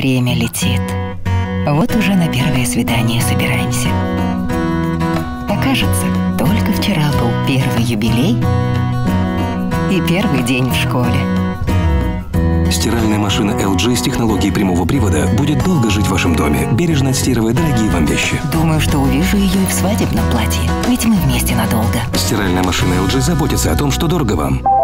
Время летит. Вот уже на первое свидание собираемся. Окажется, только вчера был первый юбилей и первый день в школе. Стиральная машина LG с технологией прямого привода будет долго жить в вашем доме, бережно отстирывая дорогие вам вещи. Думаю, что увижу ее и в свадебном платье, ведь мы вместе надолго. Стиральная машина LG заботится о том, что дорого вам.